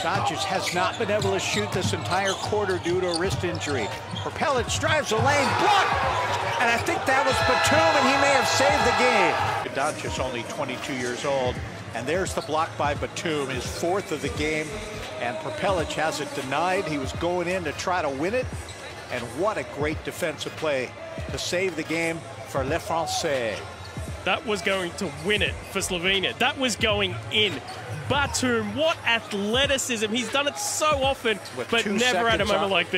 Doncic has not been able to shoot this entire quarter due to a wrist injury. Prepelič drives the lane, blocked! And I think that was Batum, and he may have saved the game. Doncic only 22 years old, and there's the block by Batum, his fourth of the game. And Prepelič has it denied. He was going in to try to win it. And what a great defensive play to save the game for Le Français. That was going to win it for Slovenia. That was going in. Batum, what athleticism. He's done it so often, With but never at a moment like this.